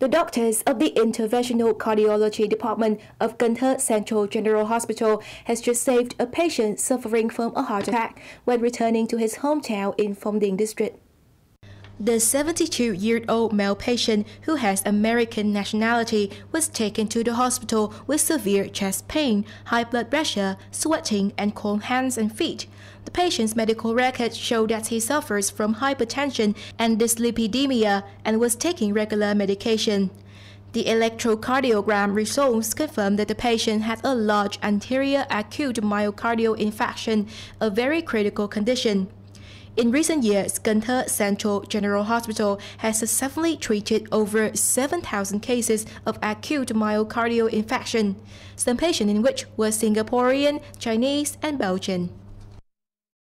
The doctors of the Interventional Cardiology Department of Thơ Central General Hospital has just saved a patient suffering from a heart attack when returning to his hometown in Điền district. The 72-year-old male patient who has American nationality was taken to the hospital with severe chest pain, high blood pressure, sweating, and cold hands and feet. The patient's medical records show that he suffers from hypertension and dyslipidemia and was taking regular medication. The electrocardiogram results confirm that the patient had a large anterior acute myocardial infarction, a very critical condition. In recent years, Thơ Central General Hospital has successfully treated over 7,000 cases of acute myocardial infarction, some patients in which were Singaporean, Chinese, and Belgian.